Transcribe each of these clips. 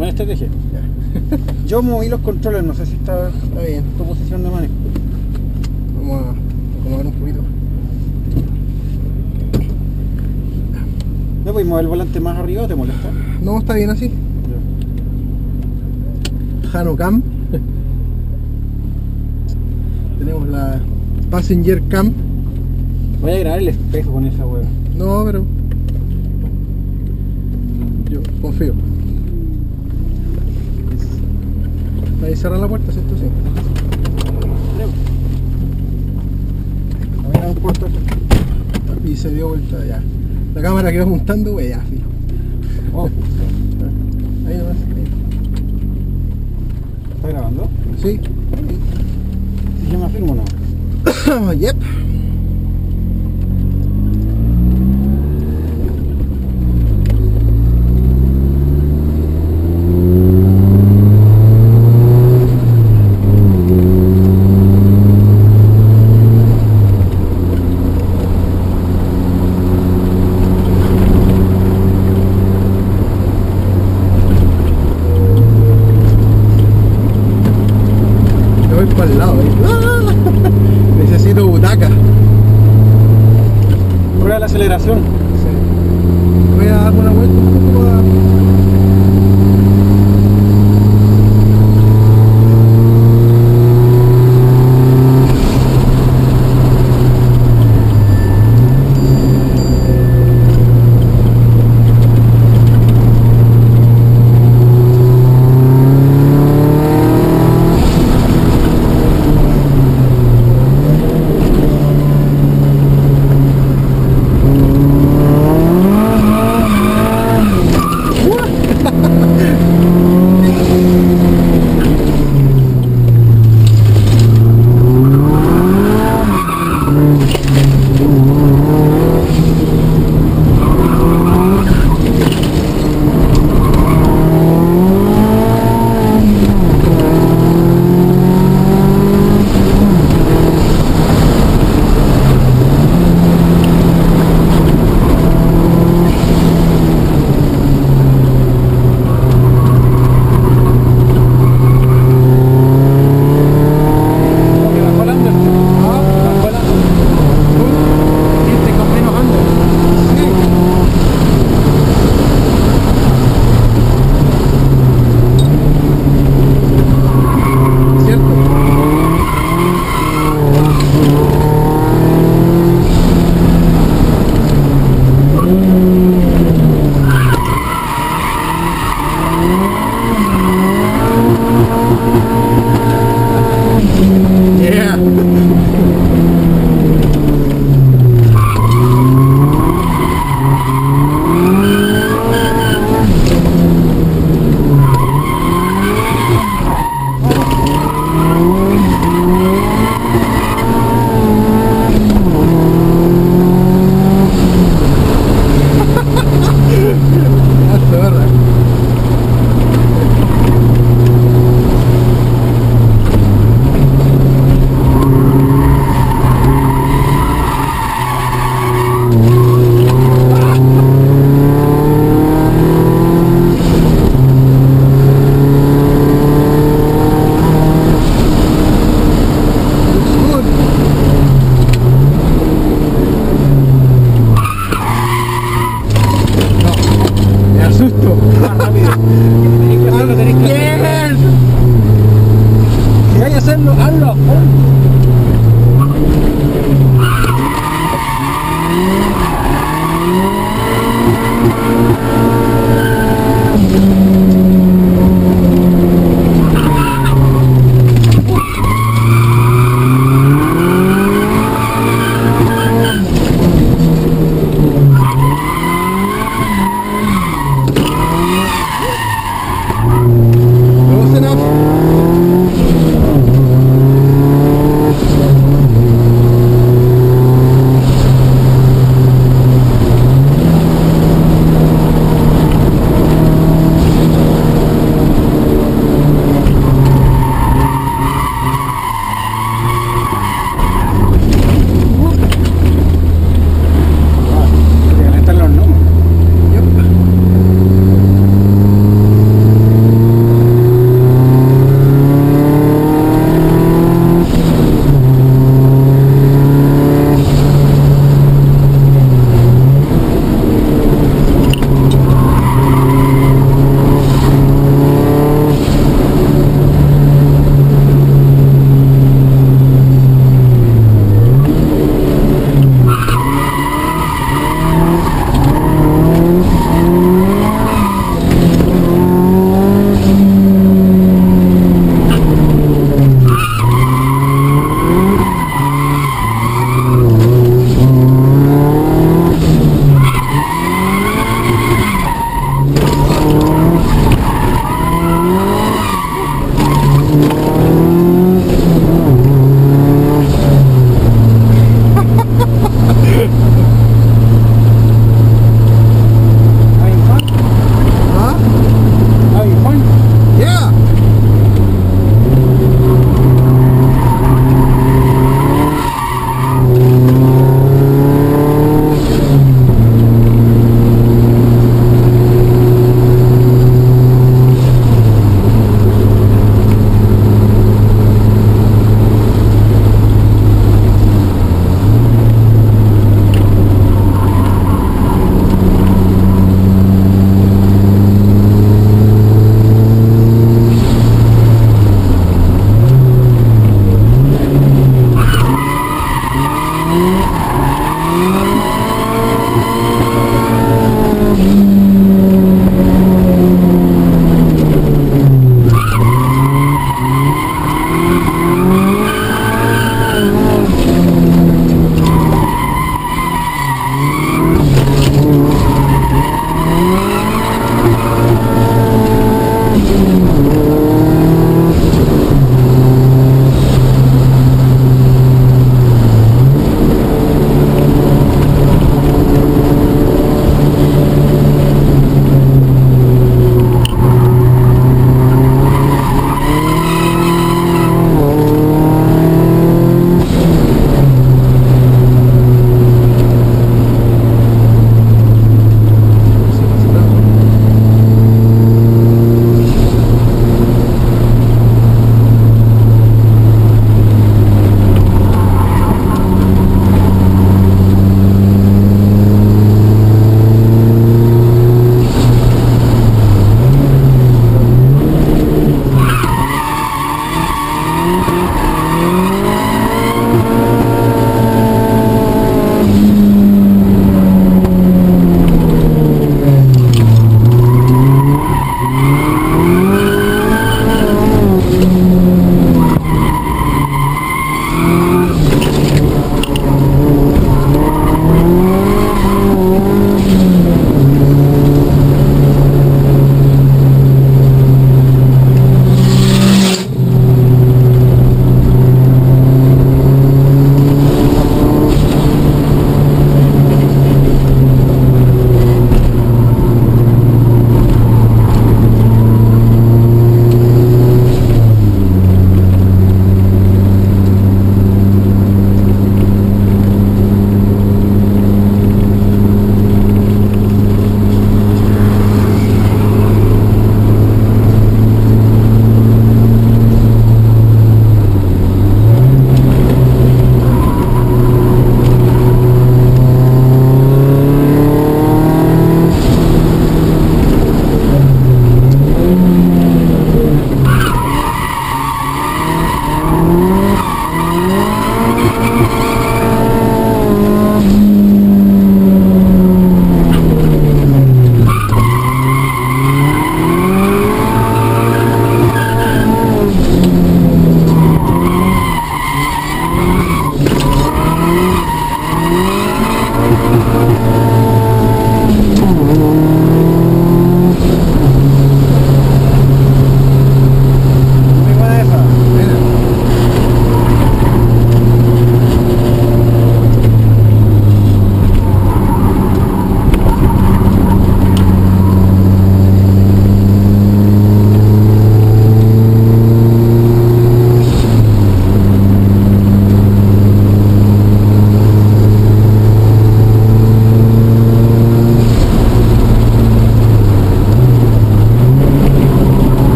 Buena estrategia. Yo moví los controles, no sé si está Está bien. tu posición de manejo. Vamos a acomodar un poquito. ¿No puedes mover el volante más arriba o te molesta? No, está bien así. Hanocam. Tenemos la Passenger Cam. Voy a grabar el espejo con esa hueá. No, pero yo confío. Ahí cerrar la puerta, ¿cierto? Sí. A ver, un puesto. Y se dio vuelta ya. La cámara quedó montando, wey, ya, fijo. Oh, Ahí nomás. ¿está grabando? Sí. Si yo me afirmo o no. yep.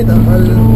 Aynen halledin.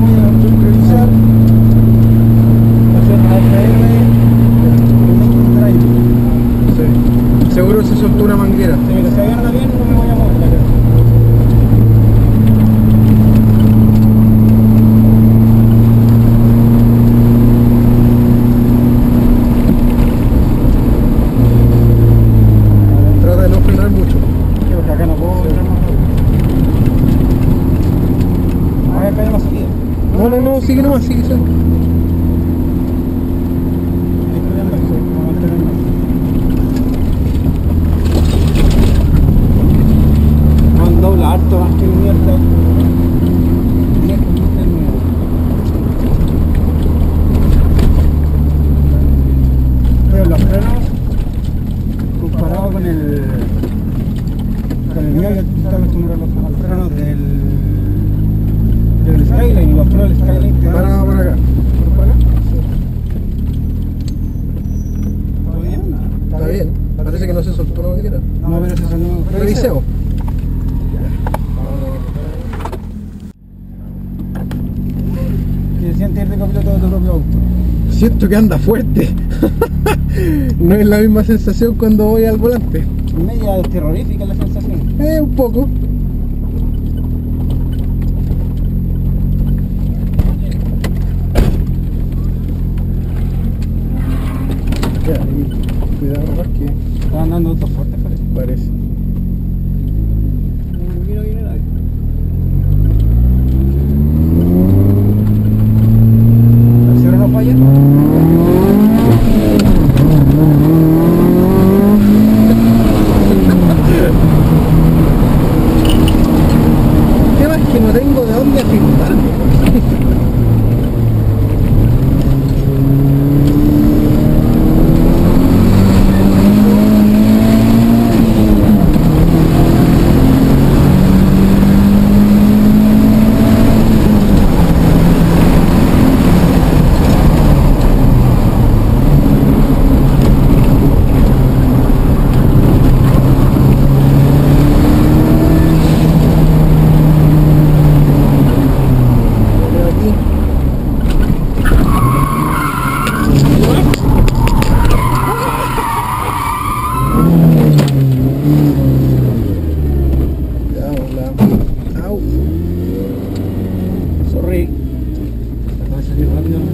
que anda fuerte. no es la misma sensación cuando voy al volante. Media terrorífica la sensación. Eh, un poco. Cuidado. Está andando fuerte. Oye. Handy rein.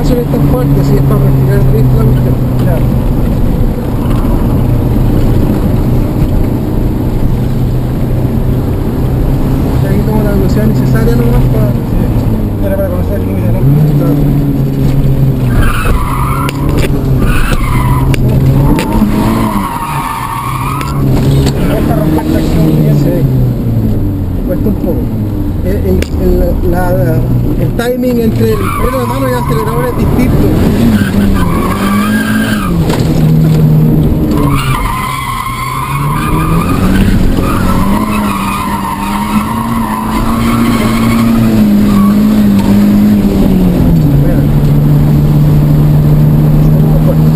Espacio en estas partes, así es para respirar drift la cuestión. Claro. Y Aquí tomo la velocidad necesaria nomás para... Sí. Era para conocer el límite, ¿no? Claro. Cuesta un poco. El, el- el- la- el timing entre el freno de mano y el acelerador es distinto. Mira. Seguimos fuerte.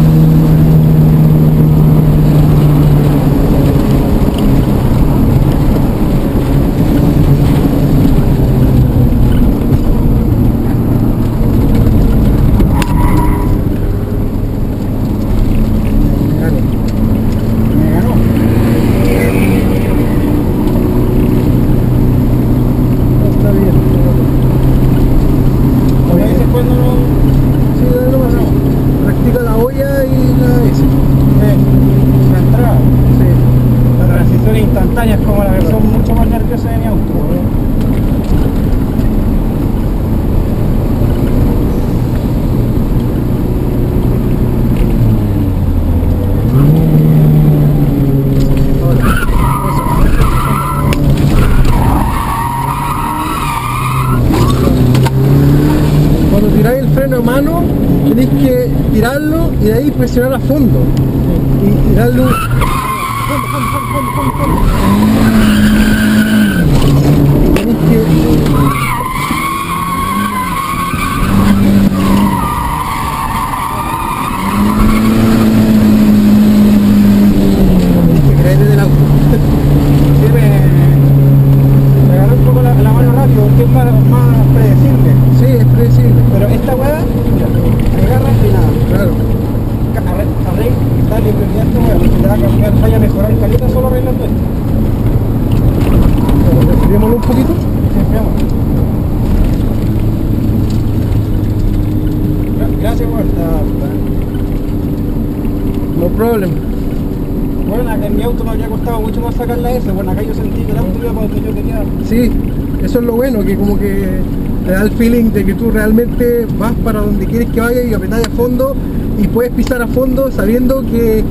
Dale. Me ganó. Está bien. A veces cuando no... Sí, dale nomás. Practica la olla y la S. eh, la entrada, Sí. la transición instantánea es como la versión mucho más nerviosa de mi auto. ¿no? Ahora. Eso. Cuando tiráis el freno a mano, tenéis que presionar a fondo. Y, y darle un... Fondo, fondo, fondo, fondo, fondo, fondo. Y tenéis que... tenéis que creer del auto. Sí, me, me agarró un poco la, la mano rápido, porque es más, más predecible. Sí, es predecible. Pero esta weá, me agarra y nada. Claro. Arre, arre, dale prioridad a esta weá, porque te va a cambiar, vaya a mejorar caleta solo arreglando esto. Bueno, Respirémoslo un poquito. Sí, veamos. Gra- Gracias, weón. Está, No problem. Bueno, acá en mi auto me habría costado mucho más sacar la S. Bueno, acá yo sentí que el auto iba para donde yo quería. Sí, eso es lo bueno, que como que te da el feeling de que tú realmente vas para donde quieres que vayas y apretás a fondo y puedes pisar a fondo sabiendo que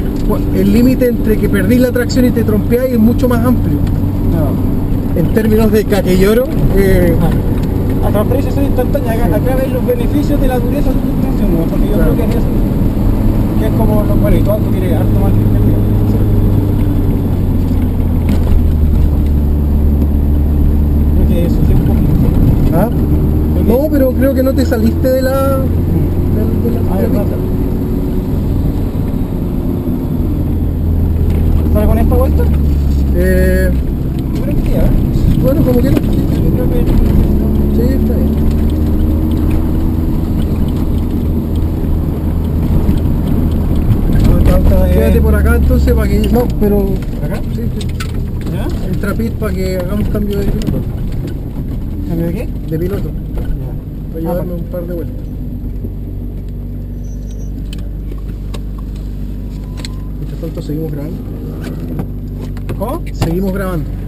el límite entre que perdís la tracción y te trompeáis es mucho más amplio. No. En términos de caquelloro, eh, La transferencia instantánea. Acá, acá ves los beneficios de la dureza de tu ¿no? porque yo Claro. creo que es eso. Que es como, bueno, y tu auto tiene harto más que el mío. Creo que sufrí un poquito. ¿ah? Creo que- no, pero creo que no te saliste de la... de- de la- Ah, de la pista. ¿Sale con esta vuelta? Eh, Yo creo que sí, ¿eh? bueno, como quieras. Yo creo que... Sí, está bien. Quédate por acá entonces para que... No, pero... ¿Por acá? Sí, sí. ¿Ya? El trapit para que hagamos cambio de piloto. ¿Cambio de qué? De piloto. Ah, llevarme pues. un par de vueltas. Mientras tanto seguimos grabando. ¿Cómo? Seguimos grabando.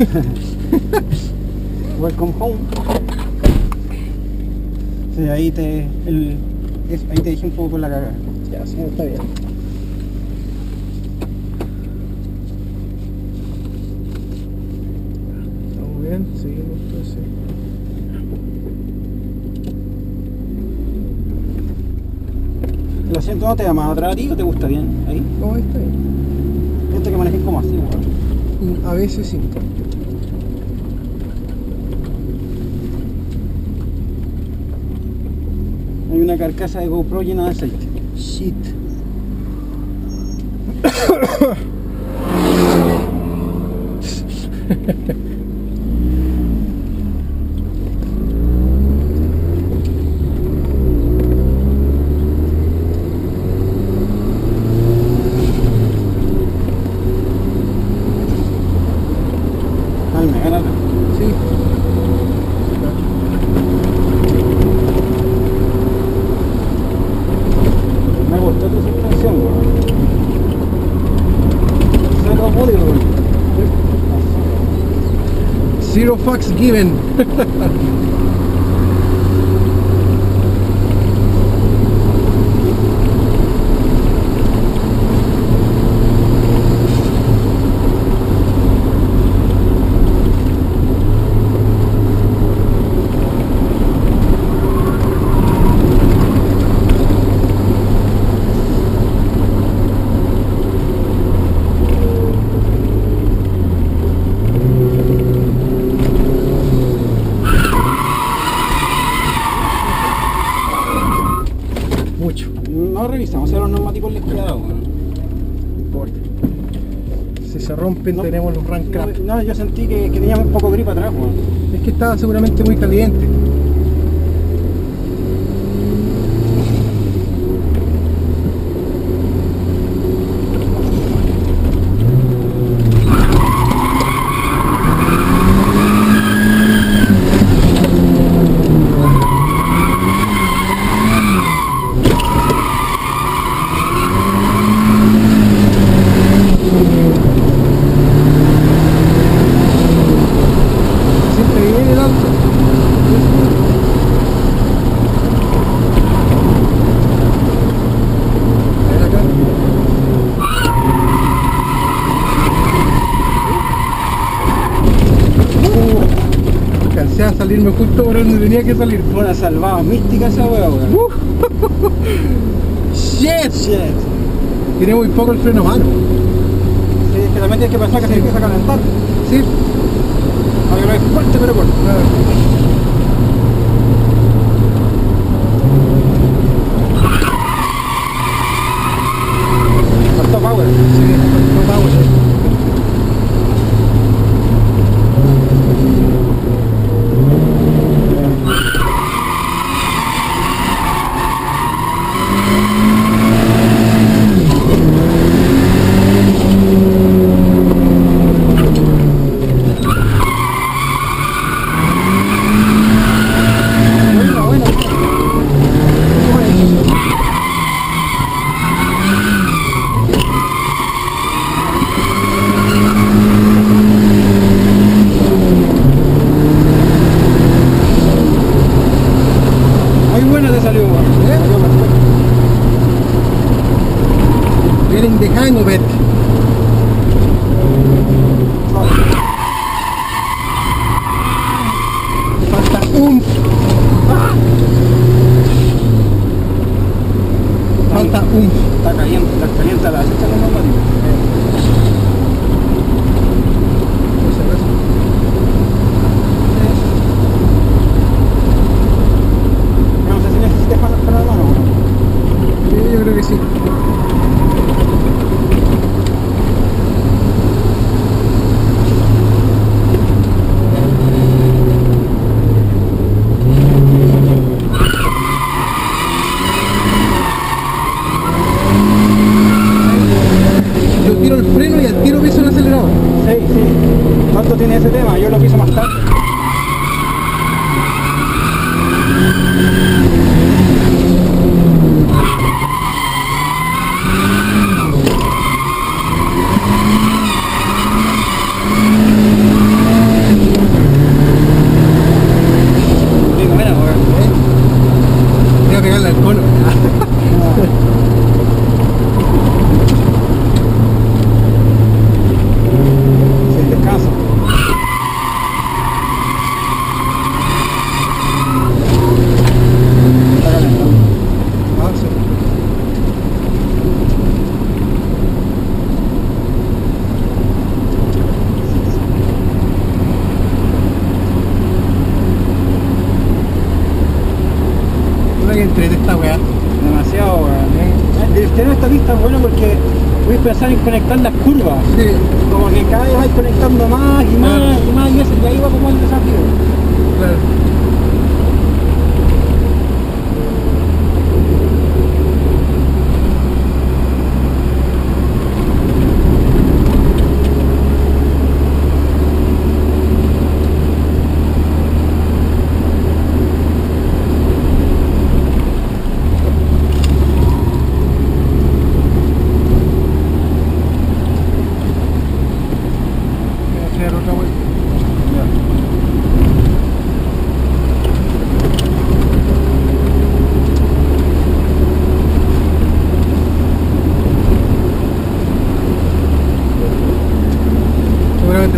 Welcome home. Sí, ahí te, el, ahí te dije un poco con la cagada. Ya, sí, está bien. Estamos bien, seguimos entonces. ¿El asiento no te da más atrás a ti o te gusta bien? Ahí. No, está bien. Que manejes como así, weón. Mm, A veces sí. Una carcasa de GoPro llena de aceite. Shit. fucks given. No. tenemos los rank crap. No, yo sentí que, que teníamos un poco gripa atrás, weón. Es que estaba seguramente muy caliente. Siempre viene el auto. A ver acá. Uh, alcancé a salirme justo por donde tenía que salir. Una salvada mística esa weá, weón. Uh. Shit. Shit. Tiene muy poco el freno mano. Sí, es que también tienes que pensar que se empieza a calentar. Sí. Aunque no es fuerte, pero corto. El tener esta pista es bueno porque voy a pensar en conectar las curvas. Sí. Como que cada vez vais conectando más y más Claro. y más y eso, y ahí va como el desafío. Claro.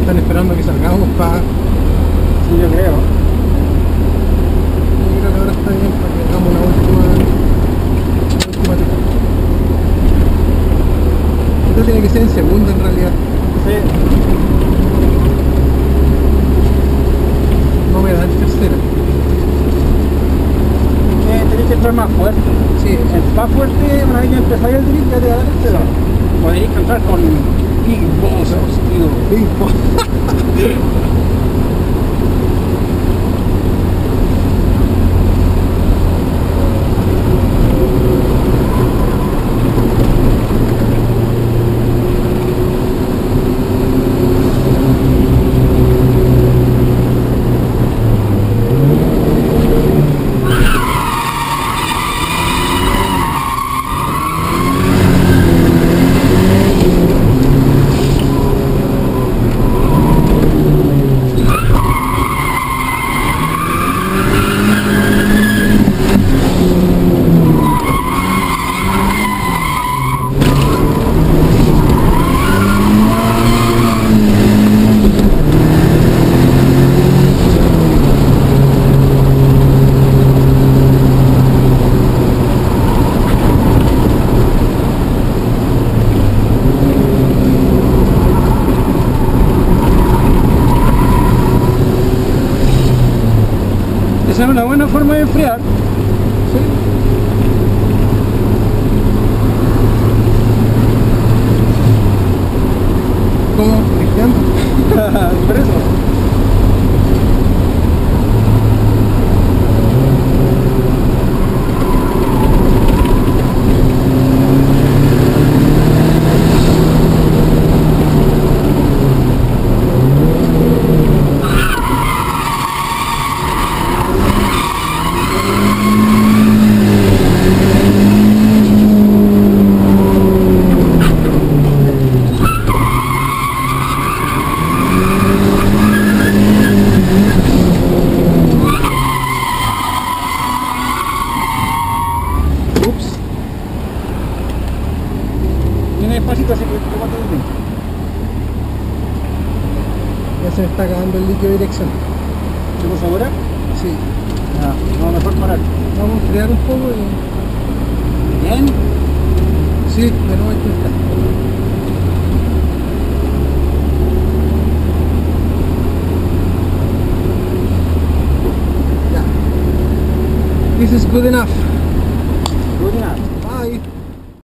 están esperando que salgamos para... Sí, yo creo. Yo creo que ahora está bien para que hagamos una última... Una última Esto tiene que ser en segundo en realidad. Sí. No me dan tercera. Eh, tenés que entrar más fuerte. Sí. El más fuerte, una vez que empezáis el drift, ya te da la tercera. Podéis cantar con He balls, I'm still. acabando el